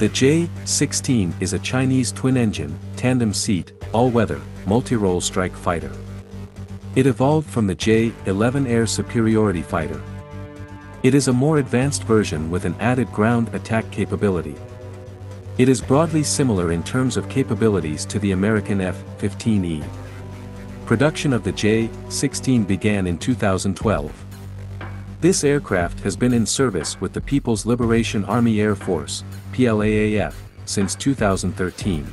The J-16 is a Chinese twin-engine, tandem-seat, all-weather, multi-role strike fighter. It evolved from the J-11 air superiority fighter. It is a more advanced version with an added ground attack capability. It is broadly similar in terms of capabilities to the American F-15E. Production of the J-16 began in 2012. This aircraft has been in service with the People's Liberation Army Air Force, PLAAF, since 2013.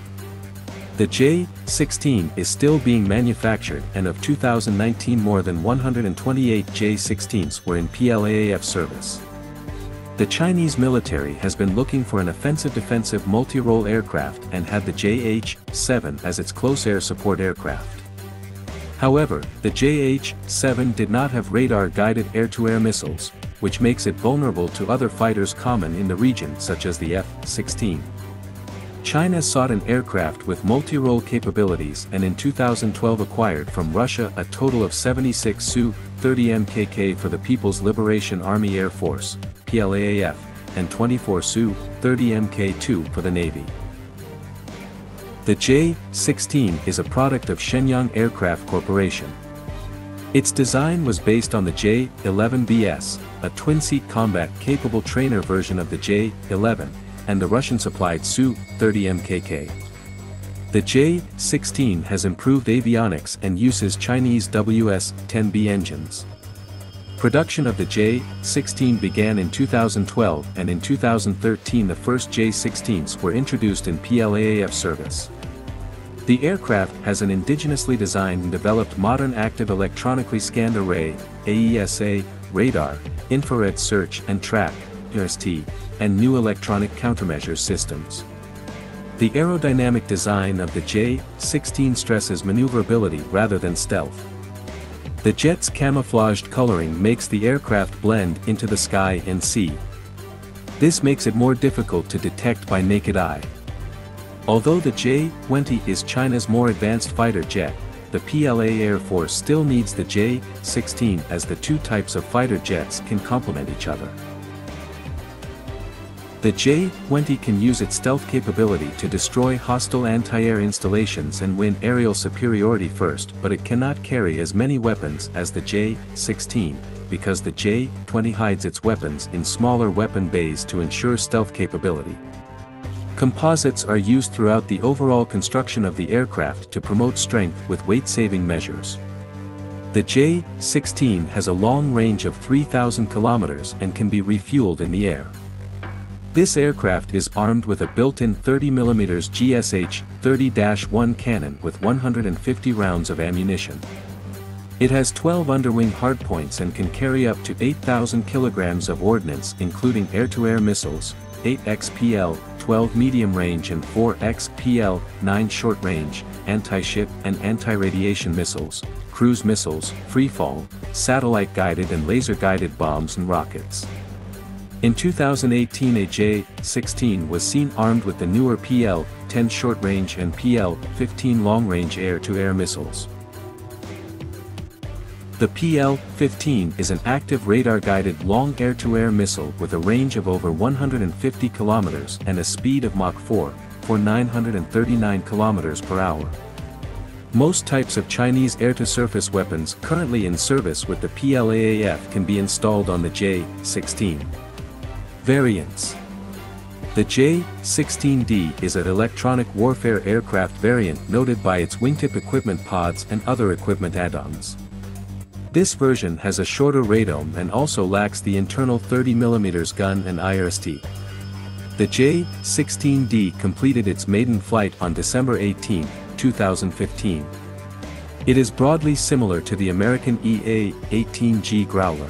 The J-16 is still being manufactured and of 2019 more than 128 J-16s were in PLAAF service. The Chinese military has been looking for an offensive-defensive multi-role aircraft and had the JH-7 as its close air support aircraft. However, the JH-7 did not have radar-guided air-to-air missiles, which makes it vulnerable to other fighters common in the region such as the F-16. China sought an aircraft with multi-role capabilities and in 2012 acquired from Russia a total of 76 Su-30 MKK for the People's Liberation Army Air Force, PLAAF, and 24 Su-30 Mk2 for the Navy. The J-16 is a product of Shenyang Aircraft Corporation. Its design was based on the J-11BS, a twin-seat combat-capable trainer version of the J-11, and the Russian-supplied Su-30 MKK. The J-16 has improved avionics and uses Chinese WS-10B engines. Production of the J-16 began in 2012 and in 2013 the first J-16s were introduced in PLAAF service. The aircraft has an indigenously designed and developed modern active electronically scanned array, AESA, radar, infrared search and track, IRST, and new electronic countermeasure systems. The aerodynamic design of the J-16 stresses maneuverability rather than stealth. The jet's camouflaged coloring makes the aircraft blend into the sky and sea. This makes it more difficult to detect by naked eye. Although the J-20 is China's more advanced fighter jet, the PLA Air Force still needs the J-16 as the two types of fighter jets can complement each other. The J-20 can use its stealth capability to destroy hostile anti-air installations and win aerial superiority first but it cannot carry as many weapons as the J-16, because the J-20 hides its weapons in smaller weapon bays to ensure stealth capability. Composites are used throughout the overall construction of the aircraft to promote strength with weight-saving measures. The J-16 has a long range of 3,000 kilometers and can be refueled in the air. This aircraft is armed with a built-in 30mm GSH 30-1 cannon with 150 rounds of ammunition. It has 12 underwing hardpoints and can carry up to 8,000 kilograms of ordnance including air-to-air -air missiles, 8 XPL, 12 medium-range and 4 XPL, 9 short-range, anti-ship and anti-radiation missiles, cruise missiles, free-fall, satellite-guided and laser-guided bombs and rockets. In 2018 a J-16 was seen armed with the newer PL-10 short-range and PL-15 long-range air-to-air missiles. The PL-15 is an active radar-guided long air-to-air missile with a range of over 150 kilometers and a speed of Mach 4, for 939 kilometers per hour. Most types of Chinese air-to-surface weapons currently in service with the PLAAF can be installed on the J-16. Variants The J-16D is an electronic warfare aircraft variant noted by its wingtip equipment pods and other equipment add-ons. This version has a shorter radome and also lacks the internal 30mm gun and IRST. The J-16D completed its maiden flight on December 18, 2015. It is broadly similar to the American EA-18G Growler.